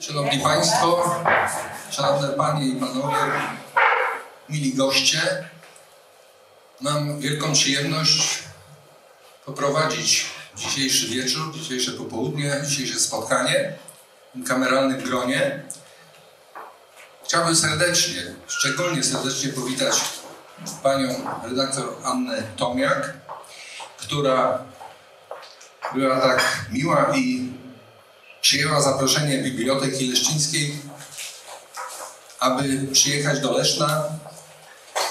Szanowni Państwo, Szanowne Panie i Panowie, mili goście, mam wielką przyjemność poprowadzić dzisiejszy wieczór, dzisiejsze popołudnie, dzisiejsze spotkanie w kameralnym gronie. Chciałbym serdecznie, szczególnie serdecznie powitać panią redaktor Annę Tomiak, która była tak miła i przyjęła zaproszenie Biblioteki Leszczyńskiej, aby przyjechać do Leszna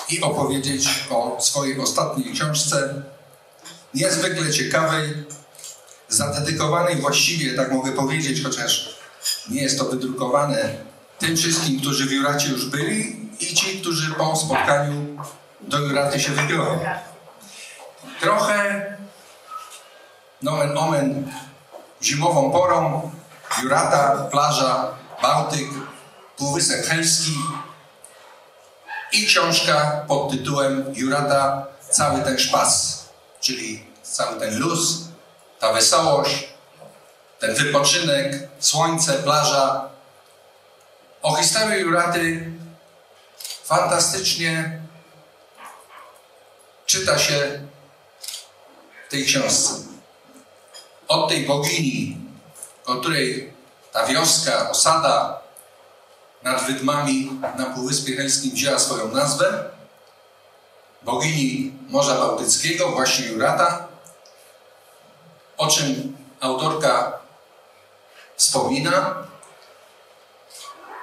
i opowiedzieć o swojej ostatniej książce, niezwykle ciekawej, zadedykowanej właściwie, tak mogę powiedzieć, chociaż nie jest to wydrukowane, tym wszystkim, którzy w Juracie już byli i ci, którzy po spotkaniu do Juraty się wybiorą. Trochę nomen omen zimową porą, Jurata, plaża, Bałtyk, Półwysep Helski i książka pod tytułem Jurata, cały ten szpas, czyli cały ten luz, ta wesołość, ten wypoczynek, słońce, plaża. O historii Juraty fantastycznie czyta się w tej książce. Od tej bogini, o której ta wioska, osada nad Wydmami na Półwyspie Helskim wzięła swoją nazwę, bogini Morza Bałtyckiego, właśnie Jurata, o czym autorka wspomina.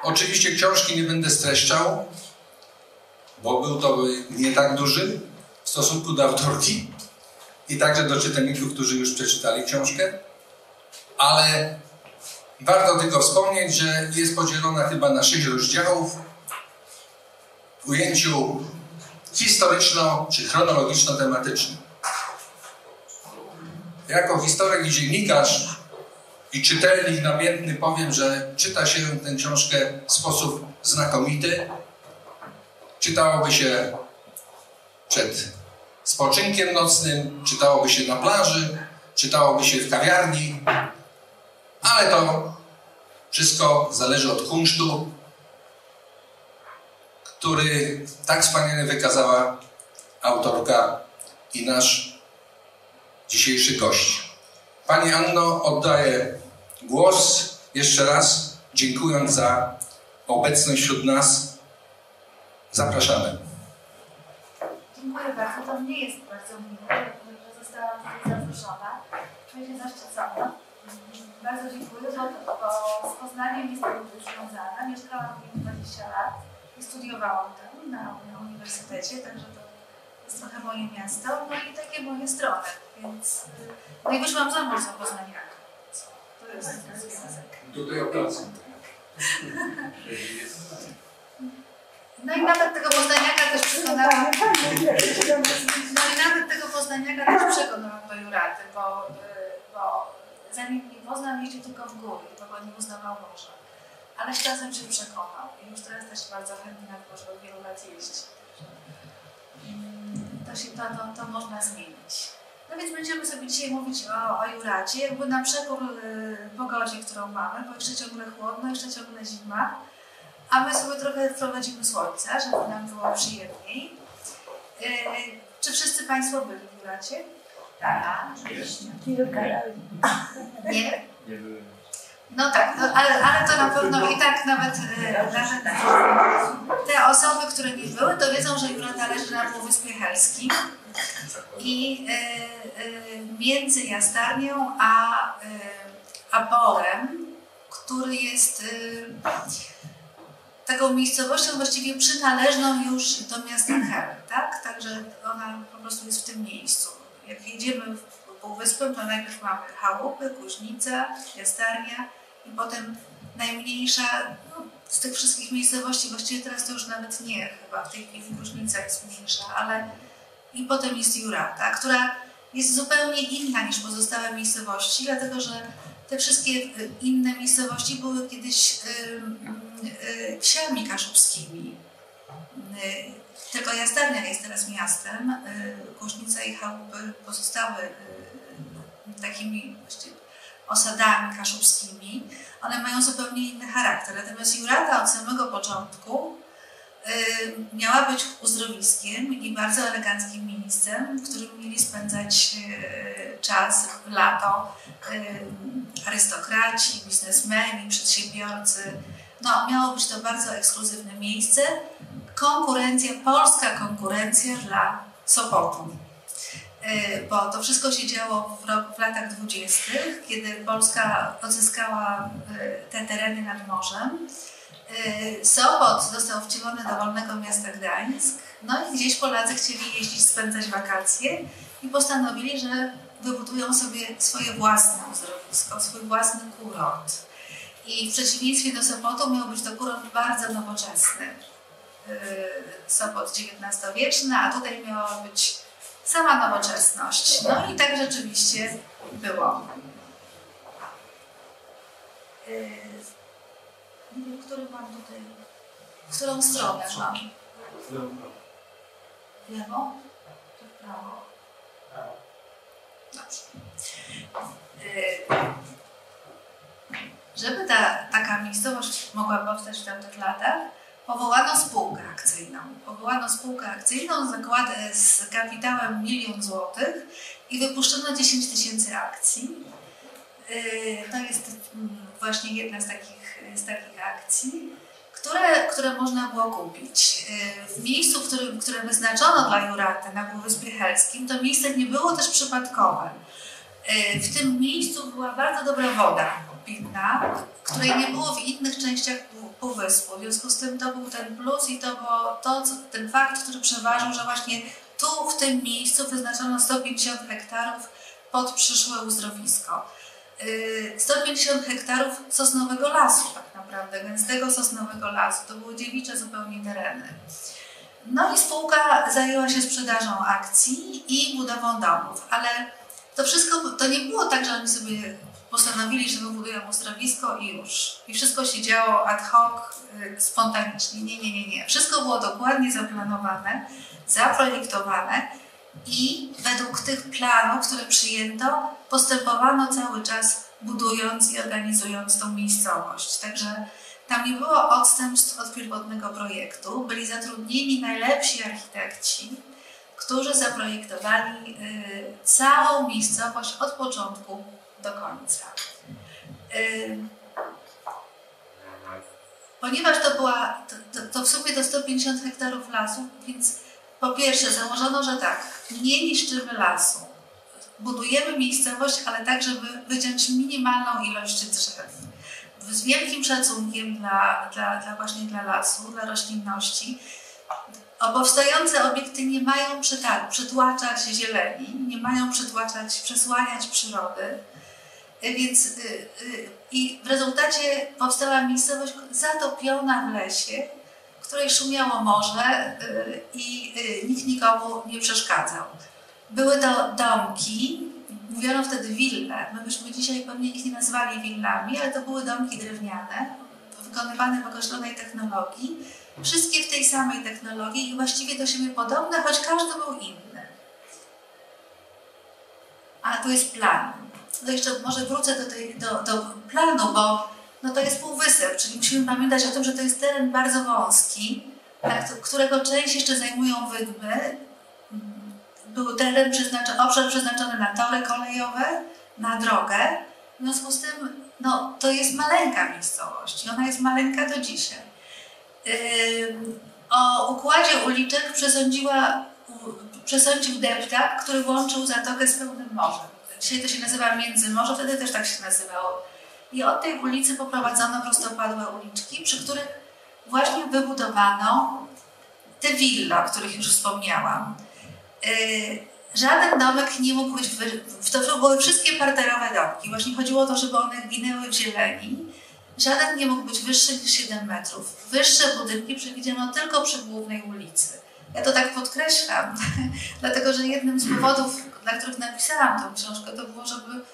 Oczywiście książki nie będę streszczał, bo był to nie tak duży w stosunku do autorki i także do czytelników, którzy już przeczytali książkę, ale warto tylko wspomnieć, że jest podzielona chyba na sześć rozdziałów w ujęciu historyczno- czy chronologiczno-tematycznym. Jako historyk i dziennikarz i czytelnik namiętny powiem, że czyta się tę książkę w sposób znakomity. Czytałoby się przed spoczynkiem nocnym, czytałoby się na plaży, czytałoby się w kawiarni, ale to wszystko zależy od kunsztu, który tak wspaniale wykazała autorka i nasz dzisiejszy gość. Pani Anno, oddaję głos jeszcze raz, dziękując za obecność wśród nas. Zapraszamy. Dziękuję bardzo. To nie jest bardzo miłe, że zostałam tutaj zaproszona. Czuję się zaszczycona. Bardzo dziękuję, bo, bo z Poznaniem jestem związana. Mieszkałam w nim 20 lat i studiowałam tam na, na uniwersytecie, także to jest trochę moje miasto, no i takie moje strony, więc no i wyszłam za mąż za Poznaniaka. To jest ten związek. Tutaj o pracy. No i nawet tego Poznaniaka też przekonałam. No i nawet tego Poznaniaka też przekonałam do Juraty, bo, y, bo zanim mnie poznał, jeździł tylko w góry, bo nie uznawał morza. Ale z czasem się przekonał i już teraz też bardzo chętnie na morze od wielu lat jeździ. Mm, To, się, to, to, to można zmienić. No więc będziemy sobie dzisiaj mówić o, o Juracie, jakby na przekór y, pogodzie, którą mamy, bo jeszcze ciągle chłodno, jeszcze ciągle zima. A my sobie trochę wprowadzimy słońca, żeby nam było przyjemniej. Yy, czy wszyscy Państwo byli w Juracie? Tak. Nie? Nie byłem. No tak, no, ale, ale to na pewno i tak nawet, yy, nawet te osoby, które nie były, to wiedzą, że Jurata leży na Półwyspie Helskim i yy, yy, między Jastarnią a, yy, a Borem, który jest taką miejscowością właściwie przynależną już do miasta Hel, tak? Także ona po prostu jest w tym miejscu. Jak jedziemy w Półwyspem, to najpierw mamy Chałupy, Kuźnica, Jastarnia i potem najmniejsza no, z tych wszystkich miejscowości, właściwie teraz to już nawet nie, chyba w tej chwili Kuźnica jest mniejsza, ale i potem jest Jurata, która jest zupełnie inna niż pozostałe miejscowości, dlatego że te wszystkie y, inne miejscowości były kiedyś y, y, wsiami kaszubskimi. Y, Tylko Jastarnia jest teraz miastem. y, Kuźnica i Chałupy pozostały y, takimi osadami kaszubskimi, one mają zupełnie inny charakter. Natomiast Jurata od samego początku y, miała być uzdrowiskiem i bardzo eleganckim miejscem, w którym mieli spędzać y, czas, lato y, arystokraci, biznesmeni, przedsiębiorcy. No, miało być to bardzo ekskluzywne miejsce. Konkurencja, polska konkurencja dla Sopotu. Y, Bo to wszystko się działo w, rok, w latach dwudziestych, kiedy Polska odzyskała y, te tereny nad morzem. Y, Sopot został wcielony do wolnego miasta Gdańsk. No i gdzieś Polacy chcieli jeździć, spędzać wakacje i postanowili, że wybudują sobie swoje własne uzdrowisko, swój własny kurort. I w przeciwieństwie do Sopotu miał być to kurort bardzo nowoczesny. Yy, Sopot XIX-wieczny, a tutaj miała być sama nowoczesność. No i tak rzeczywiście było. Yy, Nie wiem, który mam tutaj, w którą stronę mam? Lewo czy w prawo? Dobrze. Yy, Żeby ta, taka miejscowość mogła powstać w tamtych latach, powołano spółkę akcyjną. Powołano spółkę akcyjną z, zakład, z kapitałem milion złotych i wypuszczono 10 tysięcy akcji. Yy, To jest mm, właśnie jedna z takich, z takich akcji, które, które można było kupić. Yy, W miejscu, w którym, które wyznaczono dla Juraty na Półwyspie Helskim, to miejsce nie było też przypadkowe. Yy, W tym miejscu była bardzo dobra woda pitna, której nie było w innych częściach Półwyspu. W związku z tym to był ten plus i to było to, ten fakt, który przeważył, że właśnie tu, w tym miejscu wyznaczono 150 hektarów pod przyszłe uzdrowisko. Yy, 150 hektarów sosnowego lasu tak naprawdę, gęstego sosnowego lasu. To były dziewicze zupełnie tereny. No i spółka zajęła się sprzedażą akcji i budową domów, ale to wszystko, to nie było tak, że oni sobie postanowili, że wybudują uzdrowisko i już. I wszystko się działo ad hoc, y, spontanicznie. Nie, nie, nie, nie. Wszystko było dokładnie zaplanowane, zaprojektowane i według tych planów, które przyjęto, postępowano cały czas budując i organizując tą miejscowość. Także tam nie było odstępstw od pierwotnego projektu. Byli zatrudnieni najlepsi architekci, którzy zaprojektowali y, całą miejscowość od początku do końca. Y, ponieważ to była, to, to, to w sumie to 150 hektarów lasu, więc po pierwsze założono, że tak, nie niszczymy lasu. Budujemy miejscowość, ale tak, żeby wyciąć minimalną ilość drzew. Z wielkim szacunkiem dla, dla, dla właśnie dla lasu, dla roślinności. O powstające obiekty nie mają przytłaczać zieleni, nie mają przytłaczać, przesłaniać przyrody. Y, Więc y, y, i w rezultacie powstała miejscowość zatopiona w lesie, w której szumiało morze i nikt nikomu nie przeszkadzał. Były to domki, mówiono wtedy wille. My byśmy dzisiaj pewnie ich nie nazwali willami, ale to były domki drewniane, wykonywane w określonej technologii. Wszystkie w tej samej technologii i właściwie do siebie podobne, choć każdy był inny. A to jest plan. To jeszcze może wrócę do, tej, do, do planu, bo no to jest półwysep, czyli musimy pamiętać o tym, że to jest teren bardzo wąski, dla którego część jeszcze zajmują wydmy. Był teren przeznaczony, obszar przeznaczony na tory kolejowe, na drogę. W związku z tym no, to jest maleńka miejscowość i ona jest maleńka do dzisiaj. O układzie uliczek przesądziła, przesądził deptak, który łączył zatokę z pełnym morzem. Dzisiaj to się nazywa Międzymorze, wtedy też tak się nazywało. I od tej ulicy poprowadzono prostopadłe uliczki, przy których właśnie wybudowano te wille, o których już wspomniałam. Yy, Żaden domek nie mógł być, wy... to były wszystkie parterowe domki. Właśnie chodziło o to, żeby one ginęły w zieleni. Żaden nie mógł być wyższy niż 7 metrów. Wyższe budynki przewidziano tylko przy głównej ulicy. Ja to tak podkreślam, dlatego że jednym z powodów, dla których napisałam tę książkę, to było, żeby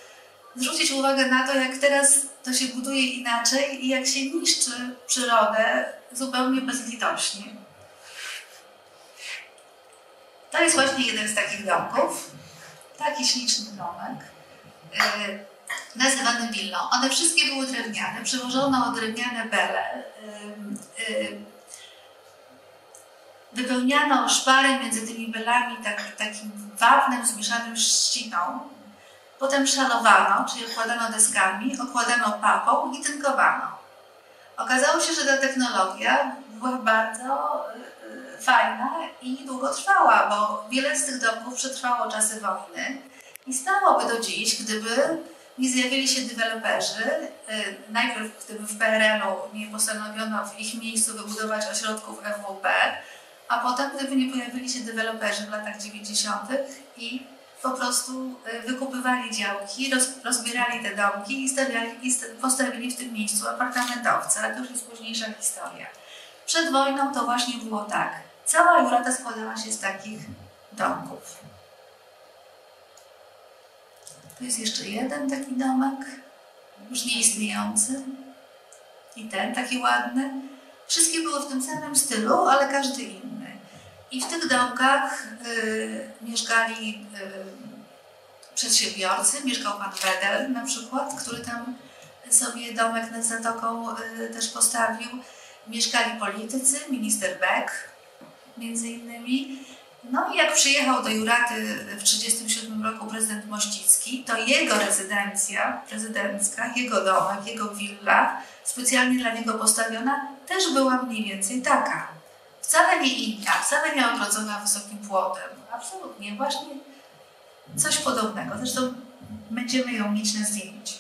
zwrócić uwagę na to, jak teraz to się buduje inaczej i jak się niszczy przyrodę zupełnie bezlitośnie. To jest właśnie jeden z takich domków. Taki śliczny domek. Yy, nazywane willą. One wszystkie były drewniane, przewożono drewniane bele. Wypełniano szpary między tymi belami tak, takim wapnem zmieszanym z. Potem szalowano, czyli okładano deskami, okładano papą i tynkowano. Okazało się, że ta technologia była bardzo y, fajna i długotrwała, bo wiele z tych domków przetrwało czasy wojny i stałoby do dziś, gdyby nie zjawili się deweloperzy. Y, najpierw, gdyby w PRL-u nie postanowiono w ich miejscu wybudować ośrodków FWP, a potem, gdyby nie pojawili się deweloperzy w latach 90. i po prostu y, wykupywali działki, roz, rozbierali te domki i, stawiali, i postawili w tym miejscu apartamentowce, ale to już jest późniejsza historia. Przed wojną to właśnie było tak. Cała Jurata składała się z takich domków. Tu jest jeszcze jeden taki domek, już nieistniejący. I ten taki ładny. Wszystkie były w tym samym stylu, ale każdy inny. I w tych domkach y, mieszkali y, przedsiębiorcy. Mieszkał pan Wedel na przykład, który tam sobie domek nad Zatoką y, też postawił. Mieszkali politycy, minister Beck między innymi. No i jak przyjechał do Juraty w 1937 roku prezydent Mościcki, to jego rezydencja prezydencka, jego domek, jego willa, specjalnie dla niego postawiona, też była mniej więcej taka. Wcale nie inna, wcale nie ogrodzona wysokim płotem. Absolutnie, właśnie coś podobnego. Zresztą będziemy ją mieć na zdjęciu.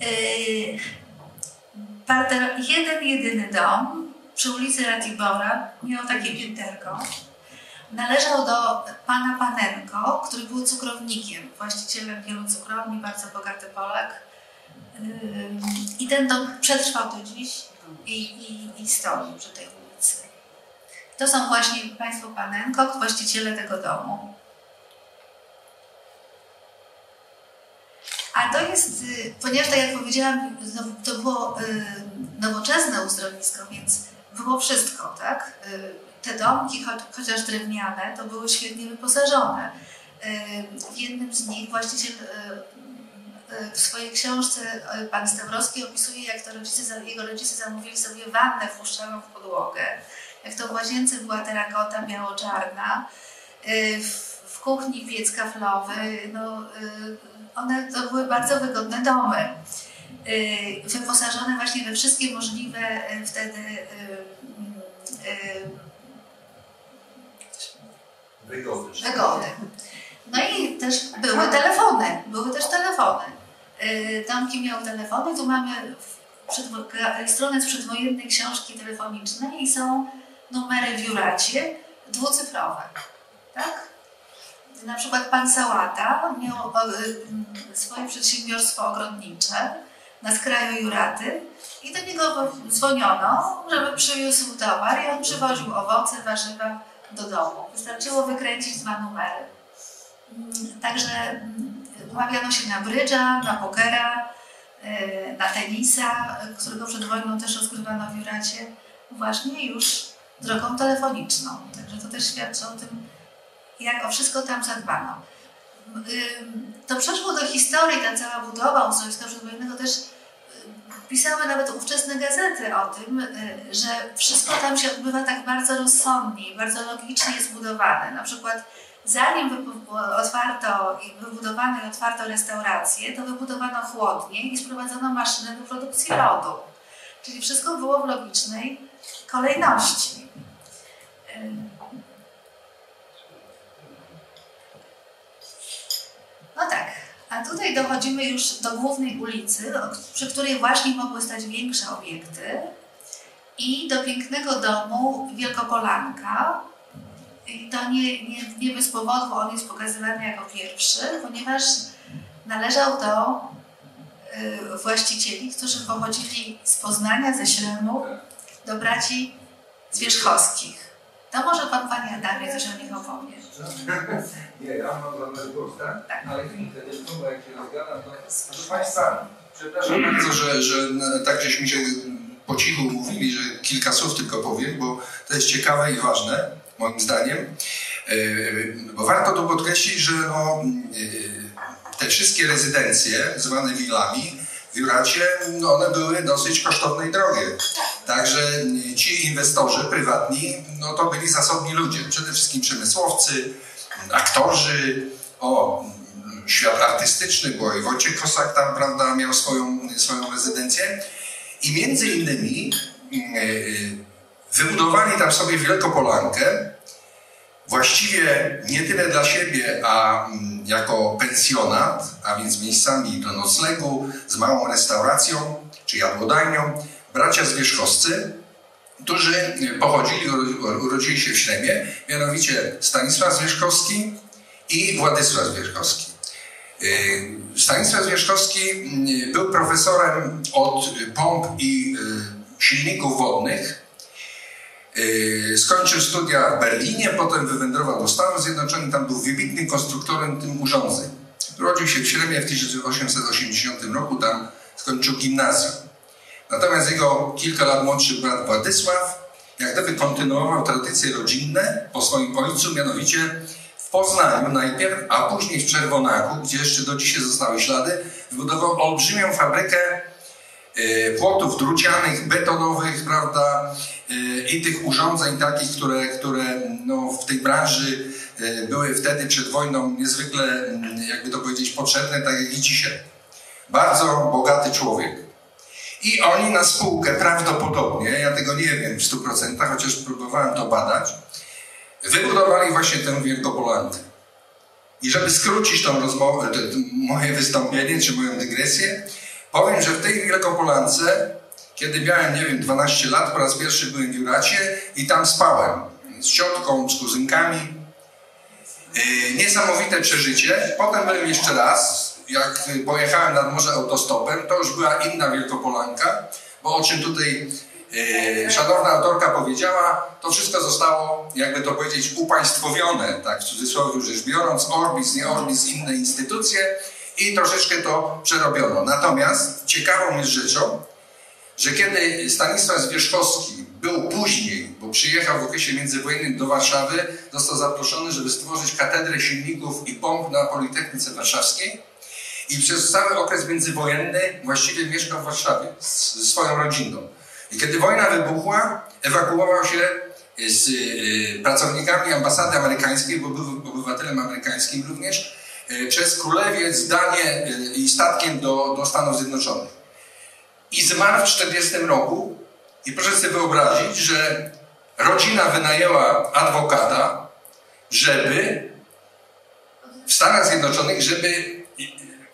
Yy, jeden, jedyny dom przy ulicy Ratibora miał takie pięterko. Należał do pana Panenko, który był cukrownikiem, właścicielem wielu cukrowni, bardzo bogaty Polak. I ten dom przetrwał do dziś i, i, przy tej ulicy. To są właśnie Państwo Panenko, właściciele tego domu. A to jest, y, ponieważ tak jak powiedziałam, to było y, nowoczesne uzdrowisko, więc było wszystko, tak? Y, te domki, chociaż drewniane, to były świetnie wyposażone. W jednym z nich właściciel w swojej książce pan Stawrowski opisuje, jak to rodzice, jego rodzice zamówili sobie wannę wpuszczoną w podłogę. Jak to w łazience była terakota biało-czarna, w kuchni piec kaflowy, no, one to były bardzo wygodne domy. Wyposażone właśnie we wszystkie możliwe wtedy Wygody. Wygody. No i też były telefony, były też telefony. Domki miały telefony, tu mamy stronę z przedwojennej książki telefonicznej i są numery w Juracie dwucyfrowe. Tak? Na przykład pan Sałata miał swoje przedsiębiorstwo ogrodnicze na skraju Juraty i do niego dzwoniono, żeby przywiózł towar i on przywoził owoce, warzywa do domu. Wystarczyło wykręcić dwa numery. Mm, także mm, umawiano się na brydża, na pokera, y, na tenisa, którego przed wojną też rozgrywano w Juracie, właśnie już drogą telefoniczną. Także to też świadczy o tym, jak o wszystko tam zadbano. To przeszło do historii, ta cała budowa uzdrowiska przedwojennego też pisały nawet ówczesne gazety o tym, że wszystko tam się odbywa tak bardzo rozsądnie, bardzo logicznie zbudowane. Na przykład zanim otwarto, wybudowano i otwarto restaurację, to wybudowano chłodnie i sprowadzono maszynę do produkcji lodu. Czyli wszystko było w logicznej kolejności. No tak, a tutaj dochodzimy już do głównej ulicy, przy której właśnie mogły stać większe obiekty i do pięknego domu Wielkopolanka. I to nie, nie, nie bez powodu on jest pokazywany jako pierwszy, ponieważ należał do y, właścicieli, którzy pochodzili z Poznania, ze Śremu, do braci Zwierzchowskich. To może pan, panie Adamie, coś o nich opowie. Nie, ja mam żadny głos, tak? tak? Ale chwilkę, tylko, bo jak się rozgadam, to... Proszę Państwa, przepraszam bardzo, że, że tak żeśmy się po cichu mówili, że kilka słów tylko powiem, bo to jest ciekawe i ważne, moim zdaniem. Bo warto tu podkreślić, że no, te wszystkie rezydencje, zwane willami, w Juracie, no one były dosyć kosztowne i drogie. Także ci inwestorzy prywatni, no to byli zasobni ludzie. Przede wszystkim przemysłowcy, aktorzy, o, świat artystyczny, bo i Wojciech Kosak tam, prawda, miał swoją, swoją rezydencję. I między innymi yy, wybudowali tam sobie Wielkopolankę, właściwie nie tyle dla siebie, a mm, jako pensjonat, a więc miejscami do noclegu, z małą restauracją czy jadłodajnią, bracia zwierzchowscy, którzy pochodzili, urodzili się w Śremie, mianowicie Stanisław Zwierzchowski i Władysław Zwierzchowski. Yy, Stanisław Zwierzchowski mm, był profesorem od pomp i silników wodnych skończył studia w Berlinie, potem wywędrował do Stanów Zjednoczonych, tam był wybitnym konstruktorem tym urządzeń. Urodził się w Śremie w 1880 roku, tam skończył gimnazjum. Natomiast jego kilka lat młodszy brat Władysław, jak gdyby kontynuował tradycje rodzinne po swoim ojcu, mianowicie w Poznaniu najpierw, a później w Czerwonaku, gdzie jeszcze do dzisiaj zostały ślady, wybudował olbrzymią fabrykę E, płotów drucianych, betonowych, prawda, i tych urządzeń takich, które, które no, w tej branży e, były wtedy przed wojną niezwykle, jakby to powiedzieć, potrzebne, tak jak i dzisiaj. Bardzo bogaty człowiek. I oni na spółkę prawdopodobnie, ja tego nie wiem w 100%, chociaż próbowałem to badać, wybudowali właśnie tę Wielkopolankę. I żeby skrócić tą rozmowę, moje wystąpienie, czy moją dygresję, Powiem, że w tej Wielkopolance, kiedy miałem, nie wiem, 12 lat, po raz pierwszy byłem w Juracie i tam spałem z ciotką, z kuzynkami. Yy, niesamowite przeżycie. Potem byłem jeszcze raz, jak pojechałem nad morze autostopem, to już była inna Wielkopolanka, bo o czym tutaj yy, szanowna autorka powiedziała, to wszystko zostało, jakby to powiedzieć, upaństwowione, tak w cudzysłowie rzecz biorąc, Orbis, nie Orbis, inne instytucje i troszeczkę to przerobiono. Natomiast ciekawą jest rzeczą, że kiedy Stanisław Zwierzchowski był później, bo przyjechał w okresie międzywojennym do Warszawy, został zaproszony, żeby stworzyć katedrę silników i pomp na Politechnice Warszawskiej i przez cały okres międzywojenny właściwie mieszkał w Warszawie ze swoją rodziną. I kiedy wojna wybuchła, ewakuował się z y, pracownikami ambasady amerykańskiej, bo był obywatelem amerykańskim również, E, przez królewiec Danię e, i statkiem do, do Stanów Zjednoczonych. I zmarł w 40 roku. I proszę sobie wyobrazić, że rodzina wynajęła adwokata, żeby w Stanach Zjednoczonych, żeby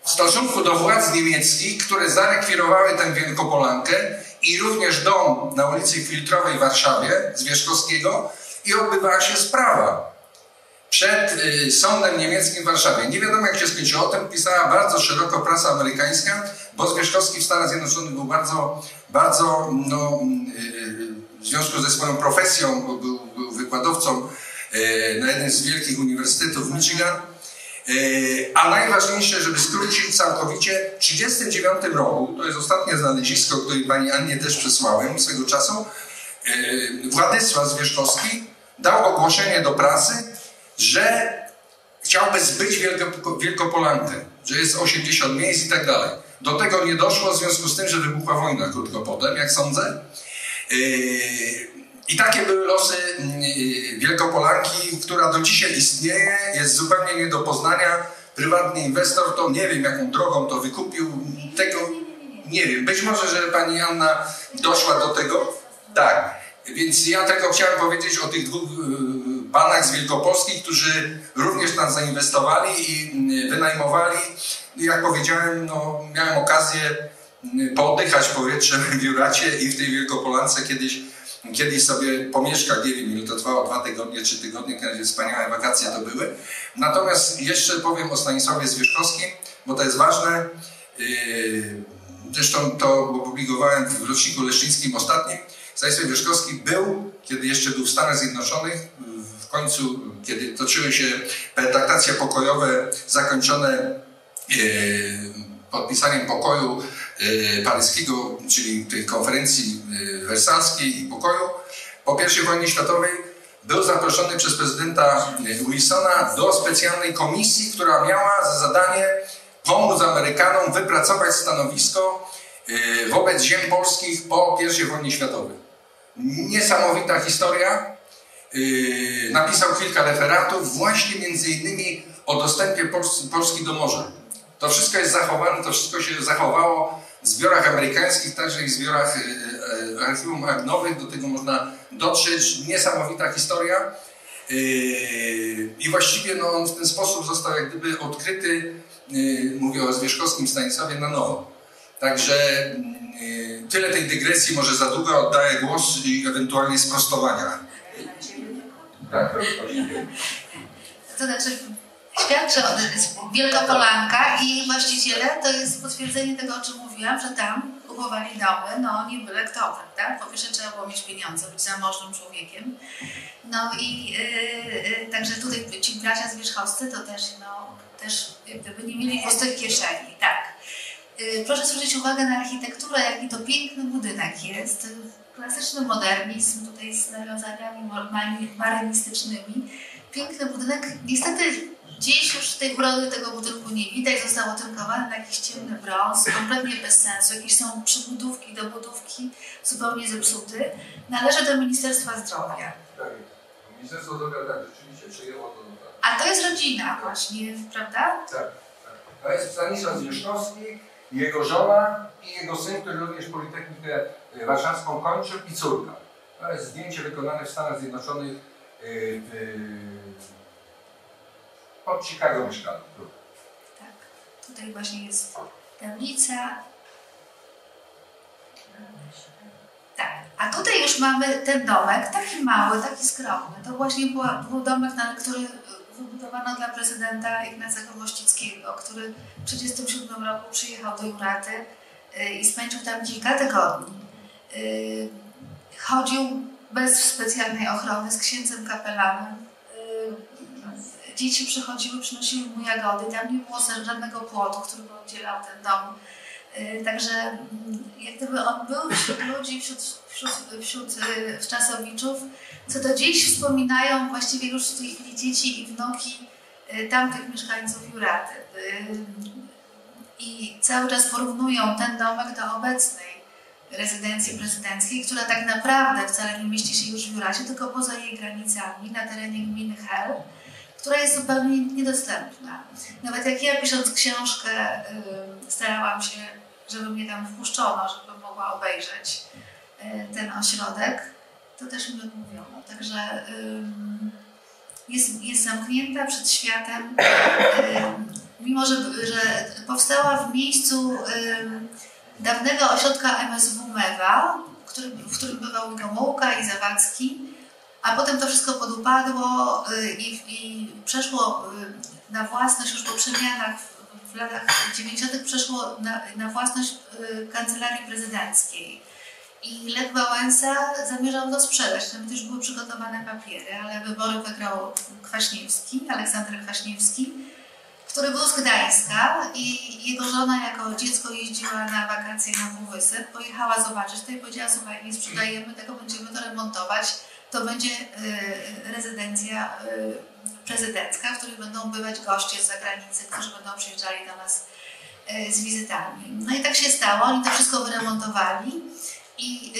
w stosunku do władz niemieckich, które zarekwirowały tę Wielkopolankę i również dom na ulicy Filtrowej w Warszawie, Zwierzchowskiego, i odbywała się sprawa przed y, sądem niemieckim w Warszawie. Nie wiadomo jak się skończyło. O tym pisała bardzo szeroko prasa amerykańska, bo Zwierzchowski w Stanach Zjednoczonych był bardzo, bardzo no, y, y, w związku ze swoją profesją, był, był wykładowcą na jednym z wielkich uniwersytetów w Michigan. A najważniejsze, żeby skrócić całkowicie, w 1939 roku, to jest ostatnie znalezisko, które pani Annie też przesłałem swego czasu, Władysław Zwierzchowski dał ogłoszenie do prasy, że chciałby zbyć Wielko, Wielkopolankę, że jest 80 miejsc i tak dalej. Do tego nie doszło w związku z tym, że wybuchła wojna krótko potem, jak sądzę. Yy, I takie były losy yy, Wielkopolanki, która do dzisiaj istnieje, jest zupełnie nie do poznania. Prywatny inwestor to nie wiem, jaką drogą to wykupił. Tego nie wiem. Być może, że pani Anna doszła do tego. Tak. Więc ja tylko chciałem powiedzieć o tych dwóch yy, panach z Wielkopolski, którzy również tam zainwestowali i mm, wynajmowali. Jak powiedziałem, no, miałem okazję mm, pooddychać powietrzem w Juracie i w tej Wielkopolance kiedyś, kiedyś sobie pomieszkać, nie wiem to trwało, dwa tygodnie, trzy tygodnie, kiedy wspaniałe wakacje to były. Natomiast jeszcze powiem o Stanisławie Zwierzchowskim, bo to jest ważne. Yy, zresztą to opublikowałem w roczniku leszczyńskim ostatnim. Stanisław Wierzchowski był, kiedy jeszcze był w Stanach Zjednoczonych, w końcu, kiedy toczyły się pertraktacje pokojowe zakończone e, podpisaniem pokoju e, paryskiego, czyli tej konferencji e, wersalskiej i pokoju po I wojnie światowej, był zaproszony przez prezydenta Wilsona do specjalnej komisji, która miała za zadanie pomóc Amerykanom wypracować stanowisko wobec ziem polskich po I wojnie światowej. Niesamowita historia. Y, napisał kilka referatów właśnie między innymi o dostępie Polski do morza. To wszystko jest zachowane, to wszystko się zachowało w zbiorach amerykańskich, także i w zbiorach y, archiwum agnowych. Do tego można dotrzeć. Niesamowita historia. I właściwie no, on w ten sposób został jak gdyby odkryty mówię o Zwierzchowskim Stanisławie na nowo. Także tyle tej dygresji, może za długo oddaję głos i ewentualnie sprostowania. Tak, to znaczy świadczy Wielkopolanka i właściciele to jest potwierdzenie tego, o czym mówiłam, że tam kupowali domy, no nie byle kto, prawda? Po pierwsze trzeba było mieć pieniądze, być zamożnym człowiekiem. No i yy, także tutaj ci bracia zwierzchowscy to też no, też gdyby nie mieli pustych kieszeni. Tak. Y, proszę zwrócić uwagę na architekturę, jaki to piękny budynek jest. Klasyczny modernizm, tutaj z nawiązaniami marynistycznymi. Piękny budynek. Niestety dziś już tej urody tego budynku nie widać. Został otynkowany na jakiś ciemny brąz, kompletnie bez sensu. Jakieś są przybudówki do budówki, zupełnie zepsuty. Należy do Ministerstwa Zdrowia. Tak, Ministerstwo Zdrowia tak, rzeczywiście przejęło to a to jest rodzina właśnie, prawda? Tak. tak. To jest Stanisław Zwierzchowski, jego żona i jego syn, który również Politechnikę e, Warszawską kończył i córka. To jest zdjęcie wykonane w Stanach Zjednoczonych e, pod Chicago mieszkano. Tak. Tutaj właśnie jest tablica. Tak. A tutaj już mamy ten domek, taki mały, taki skromny. To właśnie była, był domek, na który wybudowano dla prezydenta Ignacego Mościckiego, który w 1937 roku przyjechał do Juraty y, i spędził tam kilka tygodni. Y, chodził bez specjalnej ochrony z księdzem kapelanem. Y, dzieci przychodziły, przynosiły mu jagody. Tam nie było żadnego płotu, który by oddzielał ten dom. Także mm, jak gdyby on był wśród ludzi, wśród, wśród, wśród czasowiczów, co do dziś wspominają właściwie już w tej chwili dzieci i wnuki y, tamtych mieszkańców Juraty. Y, I cały czas porównują ten domek do obecnej rezydencji prezydenckiej, która tak naprawdę wcale nie mieści się już w Juracie, tylko poza jej granicami, na terenie gminy Hel, która jest zupełnie niedostępna. Nawet jak ja pisząc książkę y, starałam się, żeby mnie tam wpuszczono, żeby mogła obejrzeć ten ośrodek, to też mi odmówiono. Także jest, jest zamknięta przed światem, mimo że, że powstała w miejscu dawnego ośrodka MSW Mewa, który, w którym bywał Gomułka i Zawadzki, a potem to wszystko podupadło y, i, i przeszło y, na własność już po przemianach w, latach 90. przeszło na, na własność y, kancelarii prezydenckiej. I Lech Wałęsa zamierzał to sprzedać. Tam też były przygotowane papiery, ale wybory wygrał Kwaśniewski, Aleksander Kwaśniewski, który był z Gdańska i jego żona jako dziecko jeździła na wakacje na Półwysep, pojechała zobaczyć to i powiedziała, słuchaj, nie sprzedajemy tego, będziemy to remontować, to będzie y, rezydencja y, prezydencka, w której będą bywać goście z zagranicy, którzy będą przyjeżdżali do nas y, z wizytami. No i tak się stało, oni to wszystko wyremontowali. I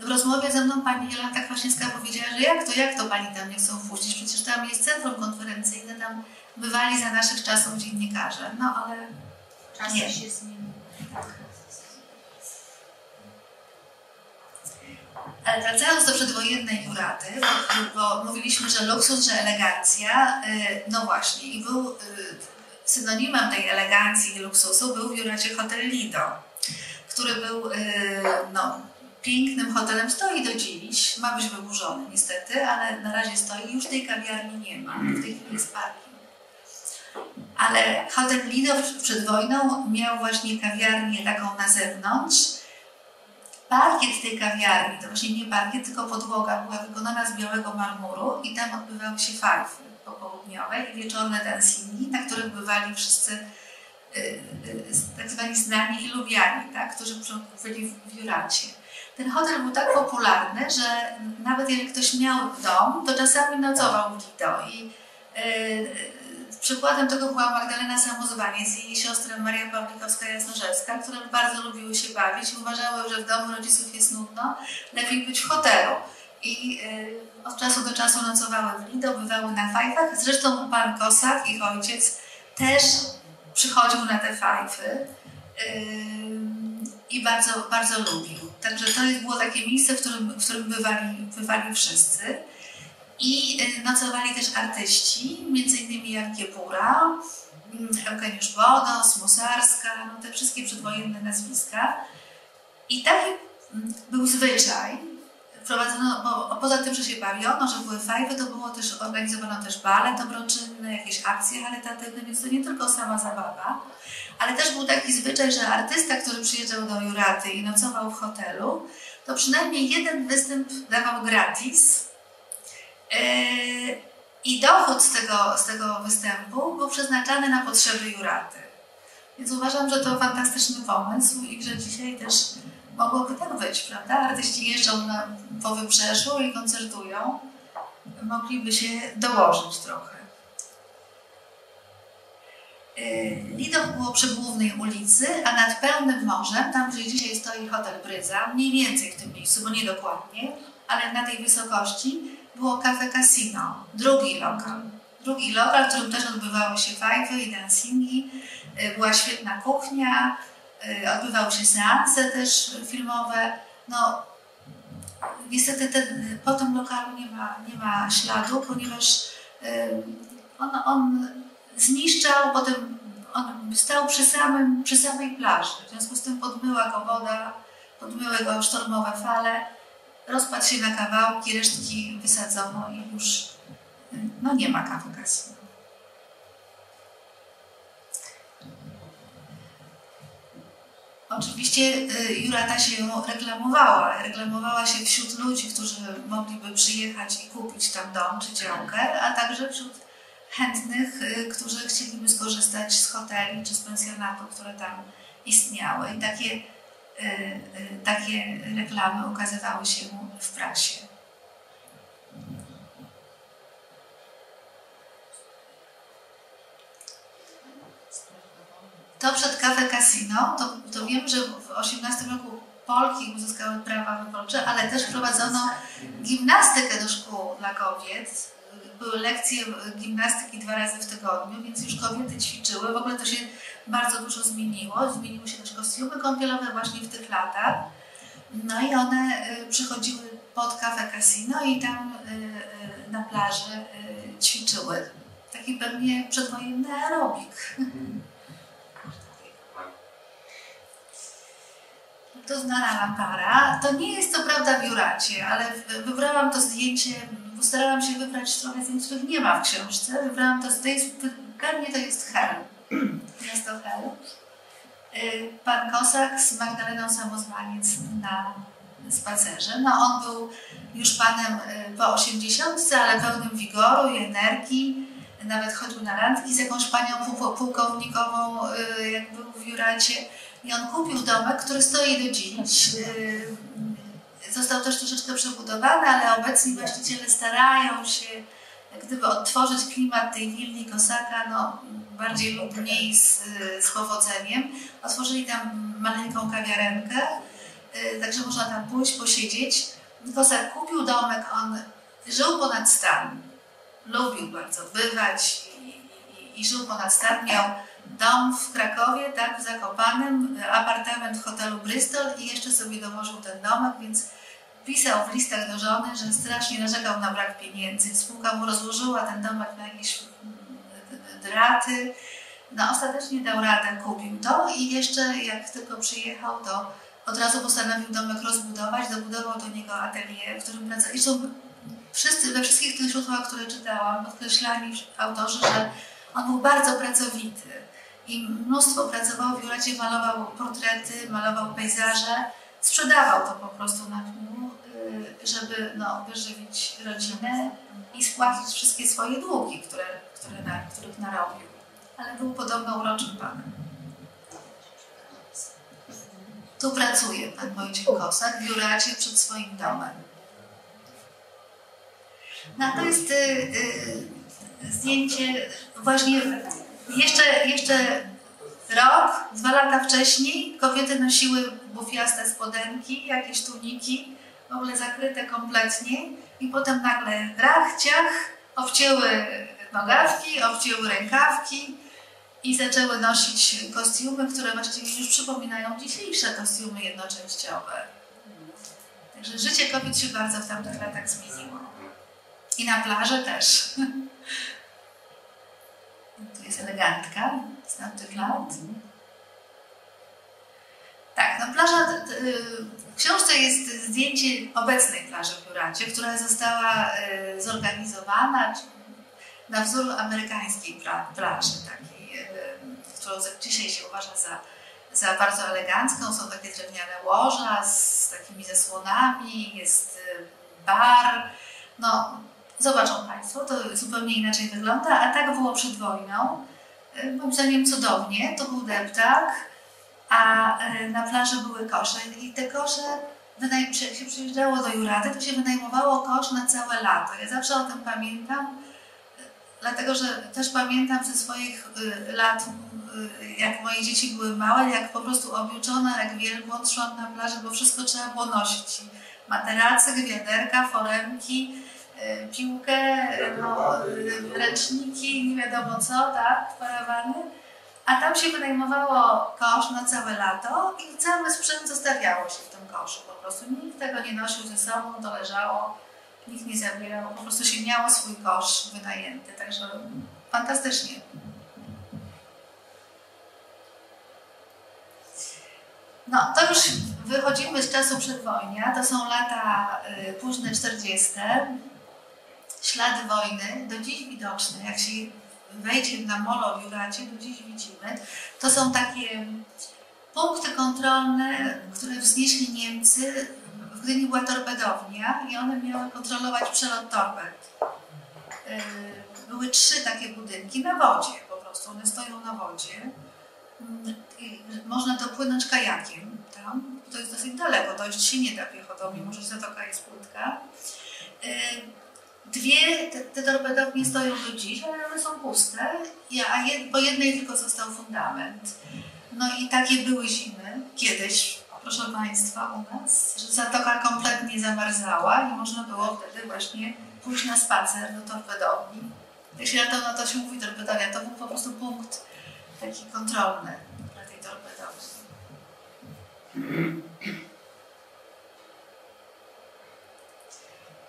w rozmowie ze mną pani Jolanta Kwaśniewska powiedziała, że jak to, jak to pani tam nie chcą wpuścić? Przecież tam jest centrum konferencyjne, tam bywali za naszych czasów dziennikarze. No ale Czasy nie. się zmieniły. Ale wracając do przedwojennej Juraty, bo, bo, mówiliśmy, że luksus, że elegancja, y, no właśnie, i był y, synonimem tej elegancji i luksusu był w Juracie hotel Lido który był y, no, pięknym hotelem, stoi do dziś, ma być wyburzony niestety, ale na razie stoi, już tej kawiarni nie ma, w tej chwili jest parking. Ale hotel Lido przed wojną miał właśnie kawiarnię taką na zewnątrz. Parkiet tej kawiarni, to właśnie nie parkiet, tylko podłoga była wykonana z białego marmuru i tam odbywały się farfy popołudniowe i wieczorne dancingi, na których bywali wszyscy tak zwani znani i lubiani, tak, którzy byli w Juracie. ten hotel był tak popularny, że nawet jeżeli ktoś miał dom, to czasami nocował w Lido. I yy, przykładem tego była Magdalena Samozwaniec i jej siostra Maria Pawlikowska-Jasnorzewska, które bardzo lubiły się bawić i uważały, że w domu rodziców jest nudno, lepiej być w hotelu. I yy, od czasu do czasu nocowały w Lido, bywały na fajfach. Zresztą pan Kosak, ich ojciec, też przychodził na te fajfy i bardzo, bardzo lubił. Także to było takie miejsce, w którym, w którym bywali, bywali wszyscy. I nocowali też artyści, innymi Jan Kiepura, Eugeniusz Bodos, Musarska, no te wszystkie przedwojenne nazwiska. I taki był zwyczaj, wprowadzono, bo poza tym, że się bawiono, że były fajwy, to było też, organizowano też bale dobroczynne, jakieś akcje charytatywne, więc to nie tylko sama zabawa, ale też był taki zwyczaj, że artysta, który przyjeżdżał do Juraty i nocował w hotelu, to przynajmniej jeden występ dawał gratis yy, i dochód z tego, z tego występu był przeznaczany na potrzeby Juraty. Więc uważam, że to fantastyczny pomysł i że dzisiaj też mogłoby tak być, prawda? Artyści jeżdżą na, po wybrzeżu i koncertują. Mogliby się dołożyć trochę. Y, Lido było przy głównej ulicy, a nad pełnym morzem, tam gdzie dzisiaj stoi hotel Brydza, mniej więcej w tym miejscu, bo nie dokładnie, ale na tej wysokości było Cafe Casino, drugi lokal. Drugi lokal, w którym też odbywały się fajwy i dancingi. Y, była świetna kuchnia, Y, odbywały się seanse też filmowe. No, niestety ten, po tym lokalu nie ma, nie ma śladu, ponieważ y, on, on zniszczał, potem on stał przy, samym, przy samej plaży. W związku z tym podmyła go woda, podmyły go sztormowe fale, rozpadł się na kawałki, resztki wysadzono i już y, no nie ma kawy Oczywiście y, Jurata się reklamowała. Reklamowała się wśród ludzi, którzy mogliby przyjechać i kupić tam dom czy działkę, a także wśród chętnych, y, którzy chcieliby skorzystać z hoteli czy z pensjonatów, które tam istniały. I takie, y, takie reklamy ukazywały się w prasie. To przed Cafe Casino, to, to wiem, że w 18 roku Polki uzyskały prawa wyborcze, ale też wprowadzono gimnastykę do szkół dla kobiet. Były lekcje gimnastyki dwa razy w tygodniu, więc już kobiety ćwiczyły. W ogóle to się bardzo dużo zmieniło. Zmieniły się też kostiumy kąpielowe właśnie w tych latach. No i one y, przychodziły pod Cafe Casino i tam y, y, na plaży ćwiczyły. Taki pewnie przedwojenny aerobik. To znana lampara. To nie jest co prawda w Juracie, ale wybrałam to zdjęcie, postarałam się wybrać trochę zdjęć, których nie ma w książce. Wybrałam to, to jest, pewnie to jest Hel, miasto Hel. Y, pan Kosak z Magdaleną Samozwaniec na spacerze. No on był już panem y, po osiemdziesiątce, ale pełnym wigoru i energii. Nawet chodził na randki z jakąś panią pułkownikową, y, jak był w Juracie i on kupił domek, który stoi do dziś. Y, został też troszeczkę przebudowany, ale obecni właściciele starają się gdyby odtworzyć klimat tej willi Kosaka, no, bardziej lub mniej z, z powodzeniem. Otworzyli tam maleńką kawiarenkę, y, także można tam pójść, posiedzieć. Kosak kupił domek, on żył ponad stan. Lubił bardzo bywać i, i, i żył ponad stan. Miał dom w Krakowie, tak, w Zakopanem, apartament w hotelu Bristol i jeszcze sobie dołożył ten domek, więc pisał w listach do żony, że strasznie narzekał na brak pieniędzy. Spółka mu rozłożyła ten domek na jakieś mm, draty. No ostatecznie dał radę, kupił to i jeszcze jak tylko przyjechał, to od razu postanowił domek rozbudować, dobudował do niego atelier, w którym pracował. Zresztą wszyscy, we wszystkich tych źródłach, które czytałam, podkreślali autorzy, że on był bardzo pracowity i mnóstwo pracował w Juracie, malował portrety, malował pejzaże, sprzedawał to po prostu na dniu, y, żeby no, wyżywić rodzinę i spłacić wszystkie swoje długi, które, które, na, których narobił. Ale był podobno uroczym panem. Tu pracuje pan Wojciech Kosak w Juracie przed swoim domem. No to jest y, y, zdjęcie właśnie jeszcze, jeszcze rok, dwa lata wcześniej kobiety nosiły bufiaste spodenki, jakieś tuniki, w ogóle zakryte kompletnie i potem nagle rach, ciach, obcięły nogawki, obcięły rękawki i zaczęły nosić kostiumy, które właściwie już przypominają dzisiejsze kostiumy jednoczęściowe. Także życie kobiet się bardzo w tamtych latach zmieniło. I na plaży też. Tu jest elegantka z tamtych lat. Tak, no plaża, y, w książce jest zdjęcie obecnej plaży w Juracie, która została y, zorganizowana na wzór amerykańskiej pla- plaży, takiej, y, którą dzisiaj się uważa za, za bardzo elegancką. Są takie drewniane łoża z takimi zasłonami, jest bar. No, zobaczą Państwo, to zupełnie inaczej wygląda, a tak było przed wojną. Y, Moim zdaniem cudownie, to był deptak, a y, na plaży były kosze i te kosze, jak się przyjeżdżało do Jurady, to się wynajmowało kosz na całe lato. Ja zawsze o tym pamiętam, dlatego że też pamiętam ze swoich y, lat, jak moje dzieci były małe, jak po prostu objuczona jak wielbłąd szłam na plażę, bo wszystko trzeba było nosić. Materacy, wiaderka, foremki, piłkę, no, y, ręczniki, nie wiadomo co, tak, parawany. A tam się wynajmowało kosz na całe lato i cały sprzęt zostawiało się w tym koszu. Po prostu nikt tego nie nosił ze sobą, to leżało, nikt nie zabierał, po prostu się miało swój kosz wynajęty. Także fantastycznie. No, to już wychodzimy z czasu przedwojnia, to są lata y, późne 40. Ślady wojny, do dziś widoczne, jak się wejdzie na molo w Juracie, do dziś widzimy, to są takie punkty kontrolne, które wznieśli Niemcy. W Gdyni była torpedownia i one miały kontrolować przelot torped. Yy, Były trzy takie budynki na wodzie po prostu, one stoją na wodzie. I Można dopłynąć kajakiem tam, to jest dosyć daleko, dojść się nie da piechotą, mimo że zatoka jest płytka. Dwie te, te torpedownie stoją do dziś, ale one są puste, a jed, po jednej tylko został fundament. No i takie były zimy kiedyś, proszę Państwa, u nas, że zatoka kompletnie zamarzała i można było wtedy właśnie pójść na spacer do torpedowni. Jak się na to, na to się mówi torpedownia, to był po prostu punkt taki kontrolny dla tej torpedowni.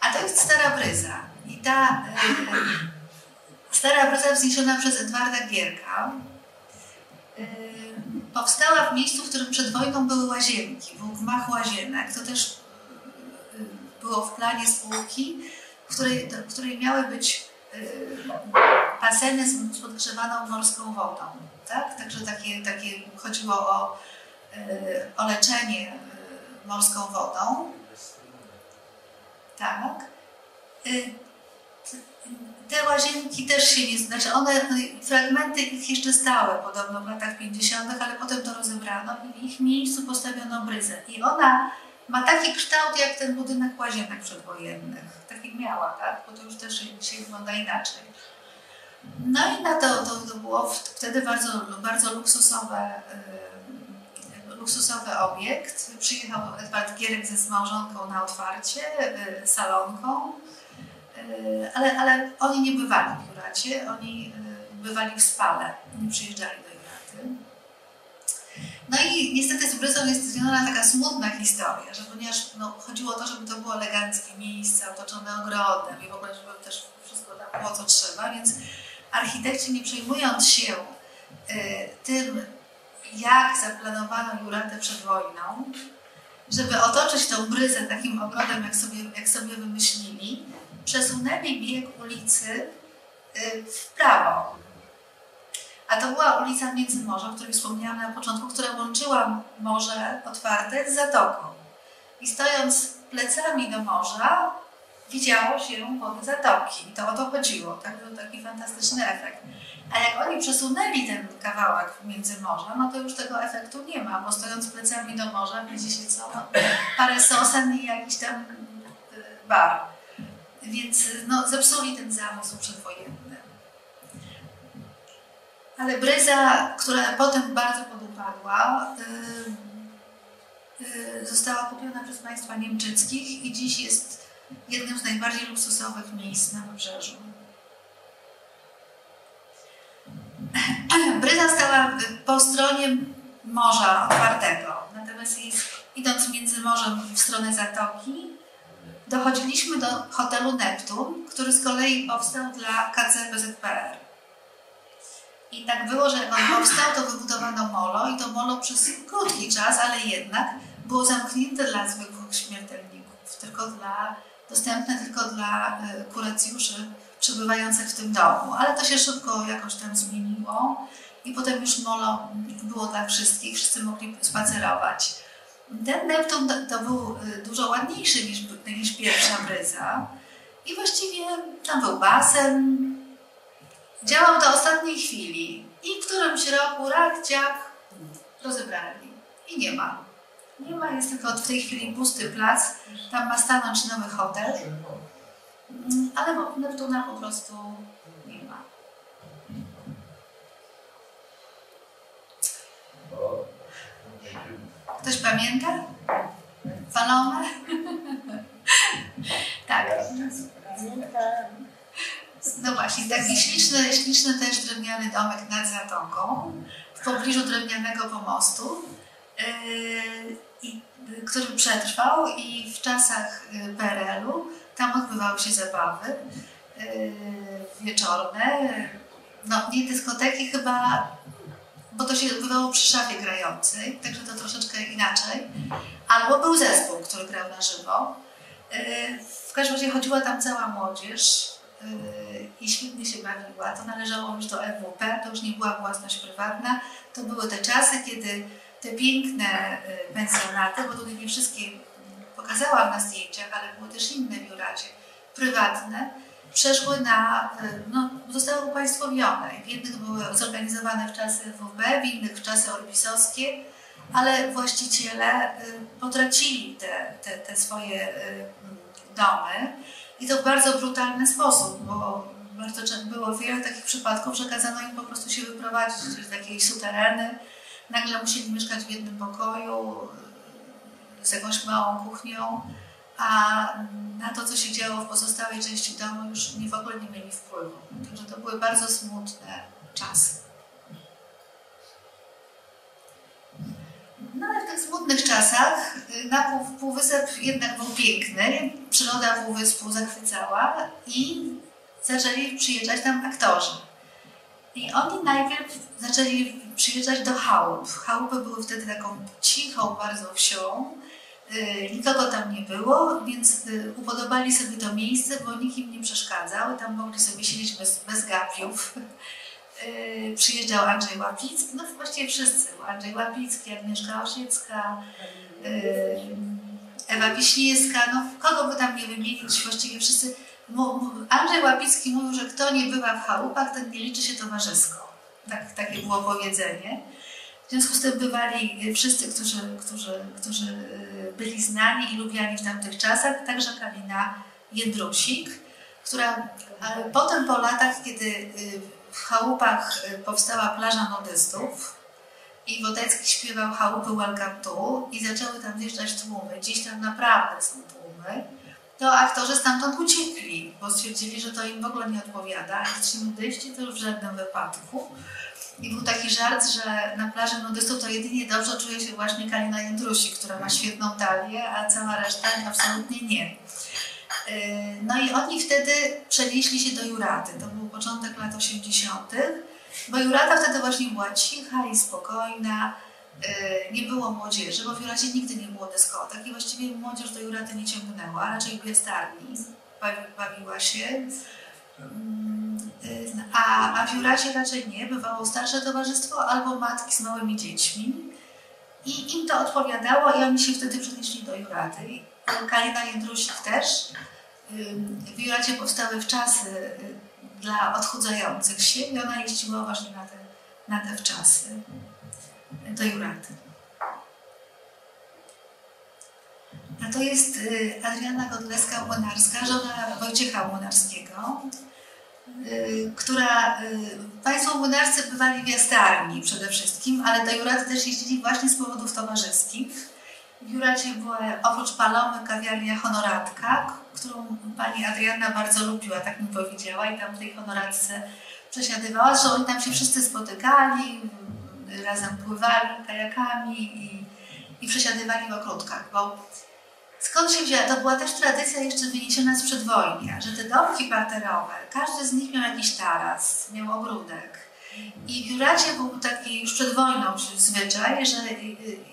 A to jest Stara Bryza. I ta e, Stara Bryza wzniesiona przez Edwarda Gierka e, powstała w miejscu, w którym przed wojną były łazienki. Był gmach łazienek. To też e, było w planie spółki, w której, w której miały być baseny z, podgrzewaną morską wodą. Tak? Także takie, takie chodziło o, o leczenie morską wodą. Tak. Y, Te łazienki też się nie, znaczy one, no, fragmenty ich jeszcze stały podobno w latach 50., ale potem to rozebrano i w ich miejscu postawiono bryzę. I ona ma taki kształt jak ten budynek łazienek przedwojennych. Taki miała, tak? Bo to już też dzisiaj wygląda inaczej. No i na to, to, to było wtedy bardzo, bardzo luksusowe, y, luksusowy obiekt. Przyjechał Edward Gierek ze z małżonką na otwarcie, y, salonką, y, ale, ale oni nie bywali w Juracie, oni y, bywali w Spale, nie przyjeżdżali do Juraty. No i niestety z Bryzą jest związana taka smutna historia, że ponieważ no, chodziło o to, żeby to było eleganckie miejsce, otoczone ogrodem i w ogóle, żeby też wszystko tam było co trzeba, więc architekci nie przejmując się y, tym, jak zaplanowano Juratę przed wojną, żeby otoczyć tą bryzę takim ogrodem, jak sobie, jak sobie wymyślili, przesunęli bieg ulicy y, w prawo. A to była ulica Międzymorza, o której wspomniałam na początku, która łączyła morze otwarte z zatoką. I stojąc plecami do morza, widziało się wody zatoki. I to o to chodziło. Tak był taki fantastyczny efekt. A jak oni przesunęli ten kawałek między morza, no to już tego efektu nie ma, bo stojąc plecami do morza widzi się co? No, parę sosen i jakiś tam y, bar. Więc no, zepsuli ten zamysł przedwojenny. Ale Bryza, która potem bardzo podupadła, y, y, została kupiona przez państwa niemczyckich i dziś jest jednym z najbardziej luksusowych miejsc na wybrzeżu. Bryza stała po stronie morza otwartego, natomiast idąc między morzem w stronę zatoki, dochodziliśmy do hotelu Neptun, który z kolei powstał dla KC PZPR. I tak było, że jak on powstał, to wybudowano molo i to molo przez krótki czas, ale jednak było zamknięte dla zwykłych śmiertelników, tylko dla, dostępne tylko dla y, kuracjuszy przebywających w tym domu. Ale to się szybko jakoś tam zmieniło i potem już molo było dla wszystkich, wszyscy mogli spacerować. Ten Neptun to, był y, dużo ładniejszy niż, niż pierwsza bryza i właściwie tam był basen, działał do ostatniej chwili i w którymś roku rak, dziak rozebrali i nie ma. Nie ma, jest tylko w tej chwili pusty plac, tam ma stanąć nowy hotel, ale Neptuna po prostu nie ma. Ktoś pamięta? Palomę? tak. No właśnie, taki śliczny, śliczny też drewniany domek nad zatoką, w pobliżu drewnianego pomostu, yy, który przetrwał i w czasach y, PRL-u tam odbywały się zabawy yy, wieczorne. No, nie dyskoteki chyba, bo to się odbywało przy szafie grającej, także to troszeczkę inaczej. Albo był zespół, który grał na żywo. Yy, w każdym razie chodziła tam cała młodzież yy, i świetnie się bawiła. To należało już do EWP, to już nie była własność prywatna. To były te czasy, kiedy te piękne pensjonaty, bo tutaj nie wszystkie pokazałam na zdjęciach, ale były też inne biuracie prywatne, przeszły na, no, zostały upaństwowione. W jednych były zorganizowane w czasy WB, w innych w czasy orbisowskie, ale właściciele potracili te, te, te swoje domy i to w bardzo brutalny sposób, bo bardzo było wiele takich przypadków, że kazano im po prostu się wyprowadzić z takiej sutereny, nagle musieli mieszkać w jednym pokoju, z jakąś małą kuchnią, a na to, co się działo w pozostałej części domu, już nie w ogóle nie mieli wpływu. Także to były bardzo smutne czasy. No ale w tych smutnych czasach y, na pół, Półwysep jednak był piękny, przyroda Półwyspu zachwycała i zaczęli przyjeżdżać tam aktorzy. I oni najpierw zaczęli przyjeżdżać do chałup. Chałupy były wtedy taką cichą bardzo wsią, nikogo tam nie było, więc y, upodobali sobie to miejsce, bo nikt im nie przeszkadzał. Tam mogli sobie siedzieć bez, bez gapiów. Y, przyjeżdżał Andrzej Łapicki, no właściwie wszyscy. Andrzej Łapicki, Agnieszka Osiecka, Ewa Wiśniewska, no kogo by tam nie wymienić, właściwie wszyscy. Andrzej Łapicki mówił, że kto nie bywa w chałupach, ten nie liczy się towarzysko. Tak, takie było powiedzenie. W związku z tym bywali wszyscy, którzy, którzy, którzy y, byli znani i lubiani w tamtych czasach, także Kalina Jędrusik, która potem po latach, kiedy y, w chałupach y, powstała plaża nudystów i Wodecki śpiewał chałupy Welcome to i zaczęły tam wjeżdżać tłumy, dziś tam naprawdę są tłumy, to aktorzy stamtąd uciekli, bo stwierdzili, że to im w ogóle nie odpowiada, a ci nudyści to już w żadnym wypadku. I był taki żart, że na plaży nudystów to jedynie dobrze czuje się właśnie Kalina Jędrusi, która ma świetną talię, a cała reszta absolutnie nie. Yy, no i oni wtedy przenieśli się do Juraty. To był początek lat 80., bo Jurata wtedy właśnie była cicha i spokojna, yy, nie było młodzieży, bo w Juracie nigdy nie było dyskotek i właściwie młodzież do Juraty nie ciągnęła, raczej gwiazdarni bawiła się. A, a w Juracie raczej nie, bywało starsze towarzystwo albo matki z małymi dziećmi. I im to odpowiadało i oni się wtedy przenieśli do Juraty. Kalina Jędrusik też. w Juracie powstały wczasy y, dla odchudzających się i ona jeździła właśnie na te, na te wczasy do Juraty. A to jest y, Adriana Godleska-Młynarska, żona Wojciecha Młynarskiego, y, która... y, Państwo młynarscy bywali w Jastarni przede wszystkim, ale do Juraty też jeździli właśnie z powodów towarzyskich. W Juracie była oprócz Palomy kawiarnia Honoratka, którą pani Adriana bardzo lubiła, tak mi powiedziała, i tam w tej honoratce przesiadywała, że oni tam się wszyscy spotykali, y, razem pływali kajakami i, i przesiadywali w ogródkach, bo skąd się wzięła? To była też tradycja jeszcze wyniesiona z przedwojnia, że te domki parterowe, każdy z nich miał jakiś taras, miał ogródek. I w Juracie był taki już przed wojną zwyczaj, że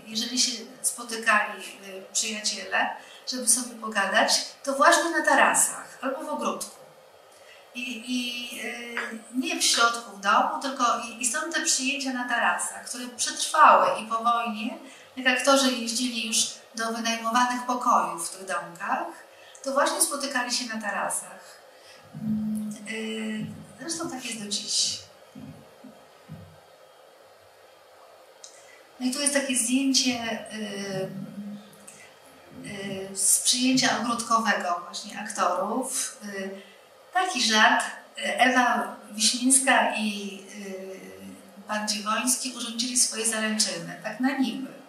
jeżeli się spotykali y, przyjaciele, żeby sobie pogadać, to właśnie na tarasach albo w ogródku. I, i y, nie w środku domu, tylko i, i stąd te przyjęcia na tarasach, które przetrwały i po wojnie, jak aktorzy jeździli już do wynajmowanych pokojów w tych domkach, to właśnie spotykali się na tarasach. Mm, y, Zresztą tak jest do dziś. No i tu jest takie zdjęcie y, y, z przyjęcia ogródkowego właśnie aktorów. Taki żart. Ewa Wiśnińska i pan Dziwoński urządzili swoje zaręczyny, tak na niby.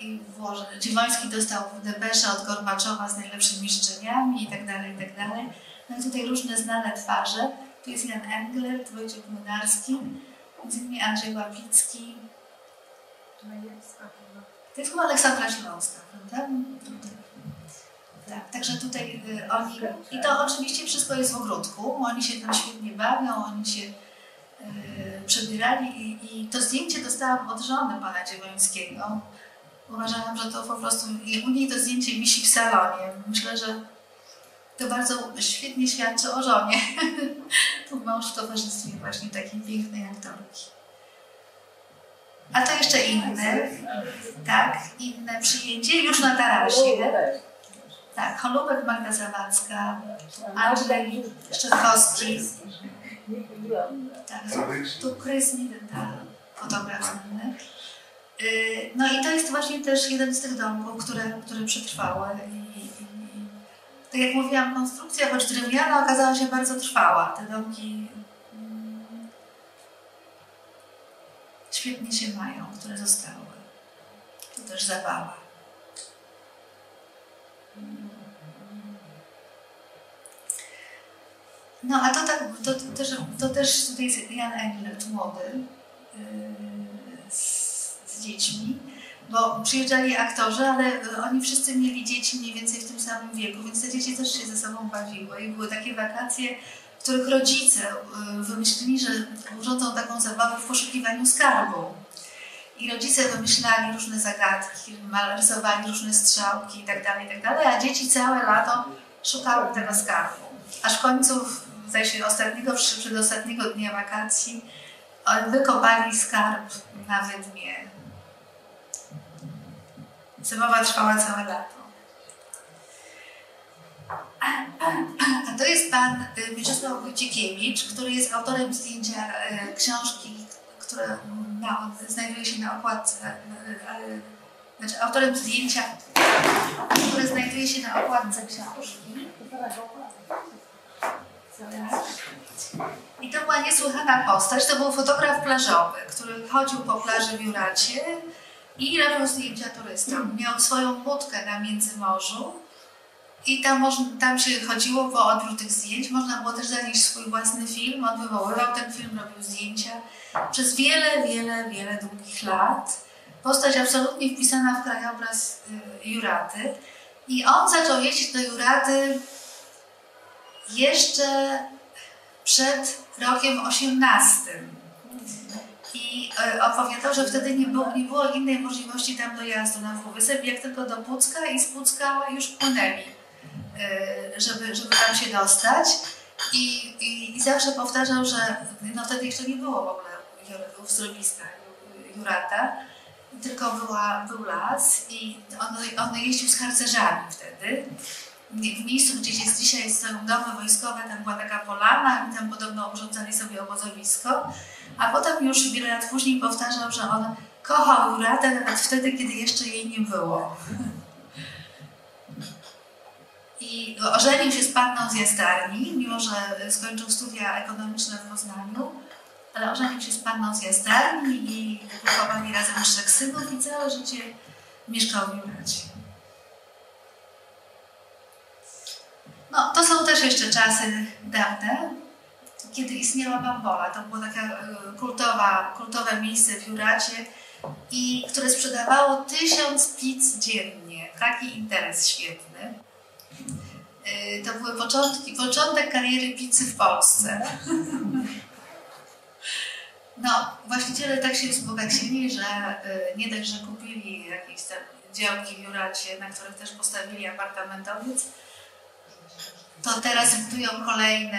I włoży, Dziwoński dostał depeszę od Gorbaczowa z najlepszymi życzeniami i tak dalej, i tak dalej. No i tutaj różne znane twarze. Tu jest Jan Englert, Wojciech Młynarski, innymi Andrzej Łapicki, to jest chyba Aleksandra Śląska, prawda? Tak, także tutaj y, oni, i to oczywiście wszystko jest w ogródku, oni się tam świetnie bawią, oni się y, przebierali i, i to zdjęcie dostałam od żony pana Dziewońskiego. Uważałam, że to po prostu, i u niej to zdjęcie wisi w salonie. Myślę, że to bardzo świetnie świadczy o żonie. tu mąż w towarzystwie właśnie takiej pięknej aktorki. A to jeszcze inne, tak, inne przyjęcie już na tarasie. Tak, Holubek Magda Zawadzka, Andrzej Szczerkowski, tak, tu Chris Midenthal, fotograf znany. Y, No i to jest właśnie też jeden z tych domków, które, które przetrwały. I, tak jak mówiłam, konstrukcja, choć drewniana, okazała się bardzo trwała. Te domki mm, świetnie się mają, które zostały. To też zabawa. No a to tak, to, to, też, to też tutaj jest Jan Englert, młody, yy, dziećmi, bo przyjeżdżali aktorzy, ale oni wszyscy mieli dzieci mniej więcej w tym samym wieku, więc te dzieci też się ze sobą bawiły i były takie wakacje, w których rodzice yy, wymyślili, że urządzą taką zabawę w poszukiwaniu skarbu. I rodzice wymyślali różne zagadki, rysowali różne strzałki itd., itd., a dzieci całe lato szukały tego skarbu. Aż w końcu, zdaje się, ostatniego, przedostatniego dnia wakacji oni wykopali skarb na wydmie. Zabawa trwała całe lato. A to jest pan y, Mieczysław Wojciekiewicz, który jest autorem zdjęcia y, książki, które na, znajduje się na okładce, y, znaczy autorem zdjęcia, które znajduje się na okładce książki. I to była niesłychana postać. To był fotograf plażowy, który chodził po plaży w Juracie i robił zdjęcia turystom. Miał swoją budkę na Międzymorzu i tam, można, tam się chodziło po odbiór tych zdjęć. Można było też zanieść swój własny film. On wywoływał ten film, robił zdjęcia. Przez wiele, wiele, wiele długich lat. Postać absolutnie wpisana w krajobraz y, Juraty. I on zaczął jeździć do Juraty jeszcze przed rokiem 18. I e, opowiadał, że wtedy nie było, nie było innej możliwości tam dojazdu na Półwysep, jak tylko do Pucka i z Pucka już płynęli, e, żeby, żeby tam się dostać. I, i, I zawsze powtarzał, że no wtedy jeszcze nie było w ogóle uzdrowiska Jurata, tylko była, był las i on, on jeździł z harcerzami wtedy. W miejscu, gdzie jest dzisiaj stoją domy wojskowe, tam była taka polana i tam podobno urządzali sobie obozowisko, a potem już wiele lat później powtarzał, że on kochał Juratę nawet wtedy, kiedy jeszcze jej nie było. I ożenił się z panną z Jastarni, mimo że skończył studia ekonomiczne w Poznaniu, ale ożenił się z panną z Jastarni i wychowali razem trzech synów i całe życie mieszkał w Juracie. No, to są też jeszcze czasy dawne, kiedy istniała Bambola. To było takie e, kultowa, kultowe miejsce w Juracie, i które sprzedawało tysiąc pizz dziennie. Taki interes świetny. E, to były początki, początek kariery pizzy w Polsce. No, właściciele tak się wzbogacili, że e, nie dość, że kupili jakieś tam działki w Juracie, na których też postawili apartamentowiec, to teraz budują kolejne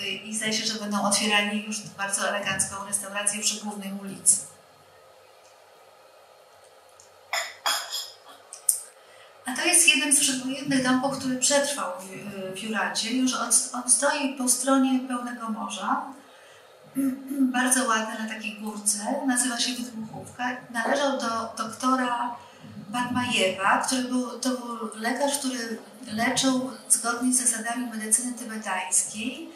y, i zdaje się, że będą otwierali już bardzo elegancką restaurację przy głównej ulicy. A to jest jeden z przedwojennych domków, który przetrwał w Juracie. Już on stoi po stronie pełnego morza. Bardzo ładny na takiej górce. Nazywa się Wydmuchówka. Należał do doktora Batmajewa, który był, to był lekarz, który leczył zgodnie z zasadami medycyny tybetańskiej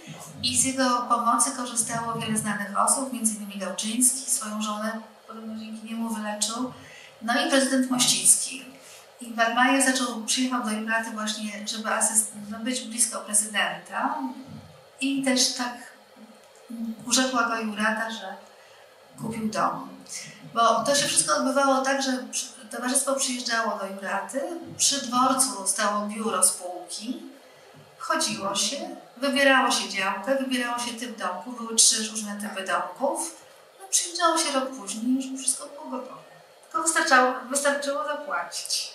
i z jego pomocy korzystało wiele znanych osób, m.in. Gałczyński, swoją żonę podobno dzięki niemu wyleczył, no i prezydent Mościcki. I Batmajew zaczął, przyjechał do Juraty właśnie, żeby asyst, no być blisko prezydenta i też tak urzekła go Jurata, że kupił dom. Bo to się wszystko odbywało tak, że towarzystwo przyjeżdżało do Juraty, przy dworcu stało biuro spółki, wchodziło się, wybierało się działkę, wybierało się typ domku, były trzy różne typy domków, no przyjeżdżało się rok później już wszystko było gotowe. Tylko wystarczało, wystarczyło zapłacić.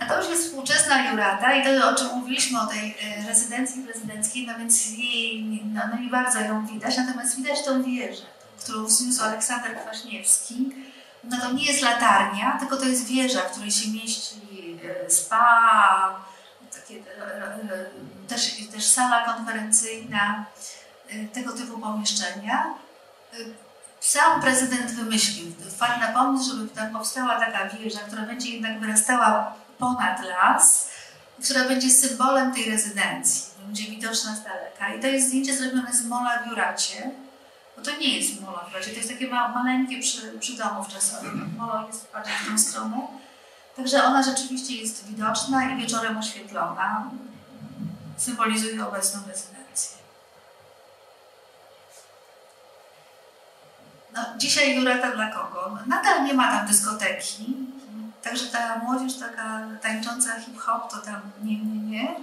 A to już jest współczesna Jurata i to, o czym mówiliśmy, o tej e, rezydencji prezydenckiej, no więc jej, no, no nie bardzo ją widać, natomiast widać tą wieżę którą wzniósł Aleksander Kwaśniewski, no to nie jest latarnia, tylko to jest wieża, w której się mieści e, spa, takie, e, e, też, też sala konferencyjna, tego typu pomieszczenia. Sam prezydent wymyślił, wpadł na pomysł, żeby tam powstała taka wieża, która będzie jednak wyrastała ponad las, która będzie symbolem tej rezydencji, będzie widoczna z daleka. I to jest zdjęcie zrobione z mola w Juracie, bo to nie jest molo razie, to jest takie ma, maleńkie przy, przy domu wczesowym. Molo jest bardziej w tą stronę. Także ona rzeczywiście jest widoczna i wieczorem oświetlona. Symbolizuje obecną rezydencję. No, dzisiaj Jurata dla kogo? Nadal nie ma tam dyskoteki, także ta młodzież taka tańcząca hip-hop to tam nie, nie, nie.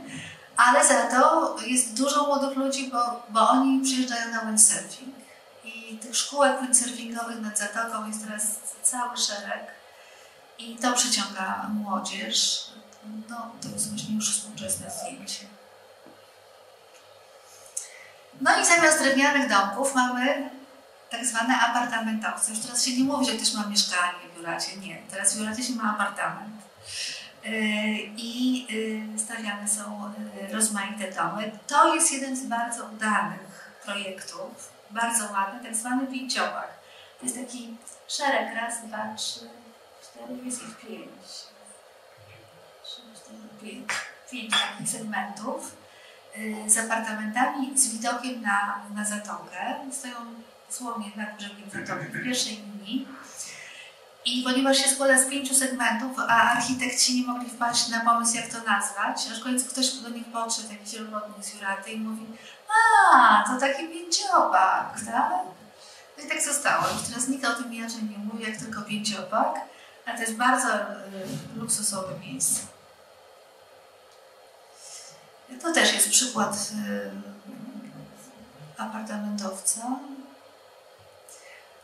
Ale za to jest dużo młodych ludzi, bo, bo oni przyjeżdżają na windsurfing. Tych szkółek windsurfingowych nad Zatoką jest teraz cały szereg. I to przyciąga młodzież. No, to jest właśnie już współczesne zdjęcie. No i zamiast drewnianych domków mamy tak zwane apartamentowce. Już teraz się nie mówi, że ktoś ma mieszkanie w Juracie. Nie, teraz w Juracie się ma apartament. Yy, I yy, stawiane są yy, rozmaite domy. To jest jeden z bardzo udanych projektów bardzo ładny, tak zwany pięciowak. To jest taki szereg, raz, dwa, trzy, cztery, jest ich pięć. Trzy, cztery, pięć. Pięć takich segmentów y, z apartamentami z widokiem na, na zatokę. Stoją dosłownie nad brzegiem zatoki w pierwszej linii. I ponieważ się składa z pięciu segmentów, a architekci nie mogli wpaść na pomysł, jak to nazwać, aż w końcu ktoś do nich podszedł, jakiś robotnik z Juraty i mówi a, to taki pięciobak, tak? No i tak zostało. I teraz nikt o tym inaczej nie mówi, jak tylko pięciobak, ale to jest bardzo y, luksusowe miejsce. To też jest przykład y, apartamentowca.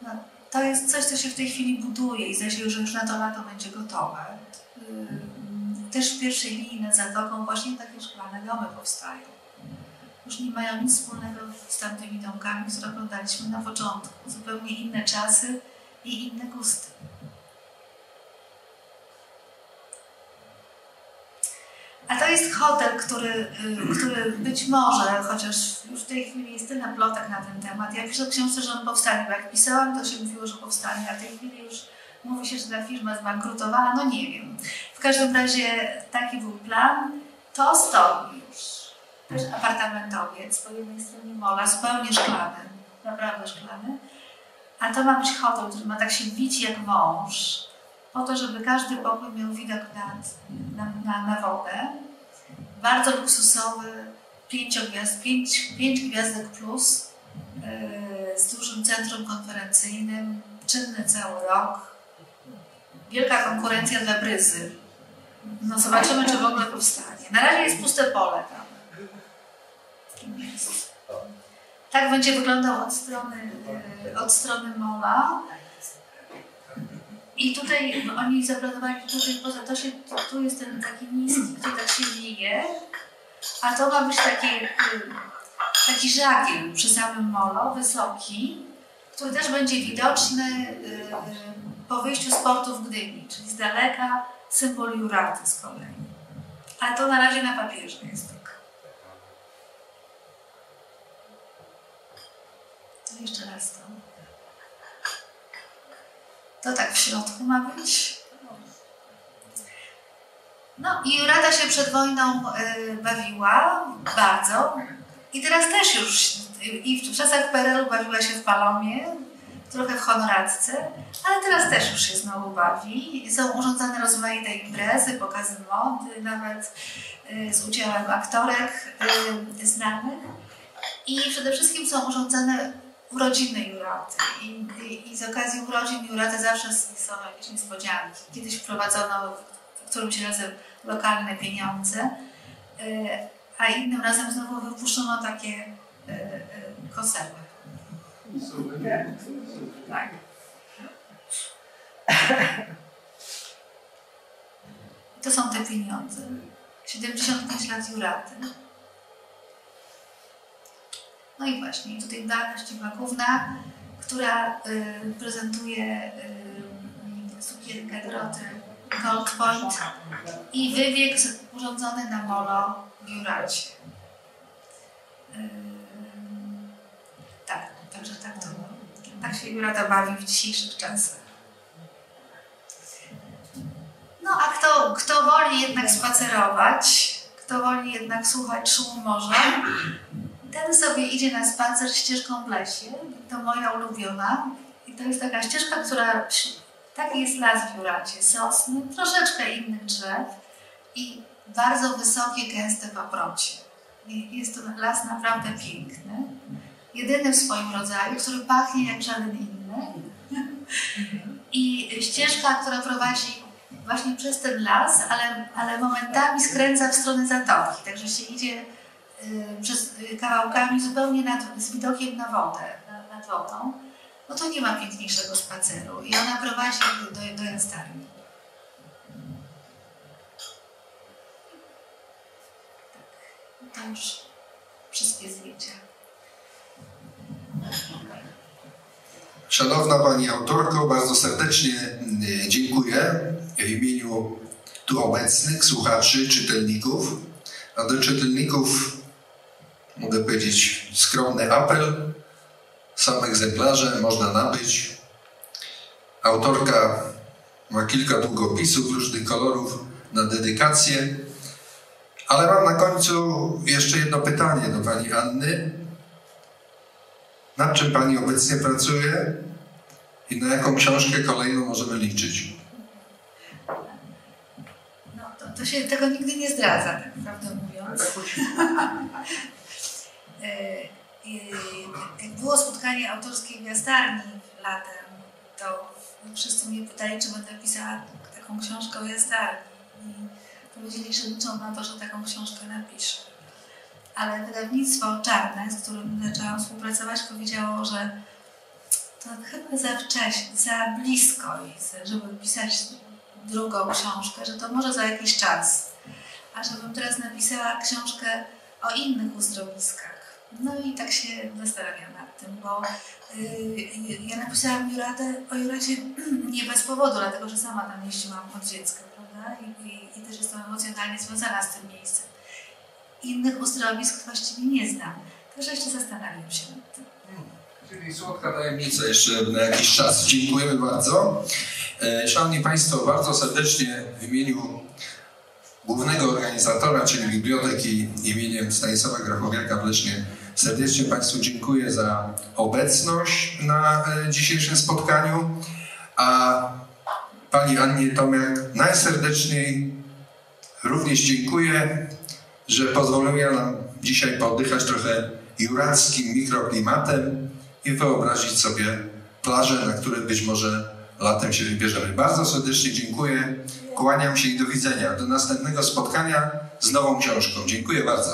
No, to jest coś, co się w tej chwili buduje i zdaje się, że już na to lato będzie gotowe. Też w pierwszej linii nad Zatoką właśnie takie szklane domy powstają już nie mają nic wspólnego z tamtymi domkami, które oglądaliśmy na początku. Zupełnie inne czasy i inne gusty. A to jest hotel, który, y, który być może, chociaż już w tej chwili jest tyle plotek na ten temat. Ja piszę w książce, że on powstanie, bo jak pisałam, to się mówiło, że powstanie, a w tej chwili już mówi się, że ta firma zbankrutowała, no nie wiem. W każdym razie taki był plan. To stoi już. Też apartamentowiec po jednej stronie mola, zupełnie szklany, naprawdę szklany. A to ma być hotel, który ma tak się bić jak wąż, po to, żeby każdy pokój miał widok nad, na, na, na wodę. Bardzo luksusowy, pięciogwiazd, pięć, pięć gwiazdek plus, yy, z dużym centrum konferencyjnym, czynny cały rok. Wielka konkurencja dla bryzy. No zobaczymy, czy w ogóle powstanie. Na razie jest puste pole tam. Tak będzie wyglądał od strony, yy, od strony mola. I tutaj oni zaplanowali, tutaj poza to się, tu jest ten taki niski, który tak się wije, a to ma być taki, y, taki żagiel przy samym molo, wysoki, który też będzie widoczny y, y, po wyjściu z portu w Gdyni, czyli z daleka symbol Juraty z kolei. Ale to na razie na papierze jest tylko. To jeszcze raz to. To tak w środku ma być. No i Jurata się przed wojną y, bawiła bardzo. I teraz też już, i w czasach PRL-u bawiła się w Palomie, trochę w Honoradce, ale teraz też już się znowu bawi. Są urządzane rozmaite imprezy, pokazy mody, nawet y, z udziałem aktorek y, znanych. I przede wszystkim są urządzane urodziny Juraty. I, i, I z okazji urodzin Juraty zawsze są jakieś niespodzianki. Kiedyś wprowadzono którymś razem lokalne pieniądze, y, a innym razem znowu wypuszczono takie y, y, konserwy. Tak. To są te pieniądze. 75 lat Juraty. No i właśnie, tutaj Beata Ściemakówna, która y, prezentuje y, sukienkę Doroty Gold Point i wybieg urządzony na molo w Juracie. Y, tak, także tak to tak się Jurata bawi w dzisiejszych czasach. No a kto, kto woli jednak spacerować, kto woli jednak słuchać szumu morza, ten sobie idzie na spacer ścieżką w lesie. To moja ulubiona. I to jest taka ścieżka, która. Taki jest las w Juracie. Sosny, troszeczkę innych drzew i bardzo wysokie, gęste paprocie. Jest to las naprawdę piękny. Jedyny w swoim rodzaju, który pachnie jak żaden inny. I ścieżka, która prowadzi właśnie przez ten las, ale, ale momentami skręca w stronę zatoki. Także się idzie przez y, kawałkami zupełnie nad, z widokiem na wodę, nad, nad wodą, no to nie ma piękniejszego spaceru i ona prowadzi do, do jastarni. Tak, to już wszystkie zdjęcia. Szanowna Pani autorko, bardzo serdecznie y, dziękuję w imieniu tu obecnych słuchaczy, czytelników. A do czytelników mogę powiedzieć, skromny apel. Są egzemplarze, można nabyć. Autorka ma kilka długopisów różnych kolorów na dedykację. Ale mam na końcu jeszcze jedno pytanie do Pani Anny. Nad czym Pani obecnie pracuje i na jaką książkę kolejną możemy liczyć? No, to, to się tego nigdy nie zdradza, tak prawdę mówiąc. Jak było spotkanie autorskie w Jastarni latem, to wszyscy mnie pytali, czy będę pisała taką książkę o Jastarni. I powiedzieli, że liczą na to, że taką książkę napiszę. Ale wydawnictwo Czarne, z którym zaczęłam współpracować, powiedziało, że to chyba za wcześnie, za blisko jest, żeby pisać drugą książkę, że to może za jakiś czas. A żebym teraz napisała książkę o innych uzdrowiskach no i tak się zastanawiam nad tym, bo yy, ja napisałam Juratę, o Juracie nie bez powodu, dlatego że sama tam jeździłam od dziecka, prawda? I, i, I też jestem emocjonalnie związana z tym miejscem. Innych uzdrowisk właściwie nie znam. Także jeszcze zastanawiam się nad tym. Czyli słodka tajemnica jeszcze na jakiś czas. Dziękujemy bardzo. E, Szanowni Państwo, bardzo serdecznie w imieniu głównego organizatora, czyli Biblioteki imieniem Stanisława Grachowiaka w Lesznie, serdecznie Państwu dziękuję za obecność na e, dzisiejszym spotkaniu, a Pani Annie Tomiak najserdeczniej również dziękuję, że pozwoliła nam dzisiaj pooddychać trochę jurackim mikroklimatem i wyobrazić sobie plaże, na które być może latem się wybierzemy. Bardzo serdecznie dziękuję, Kłaniam się i do widzenia. Do następnego spotkania z nową książką. Dziękuję bardzo.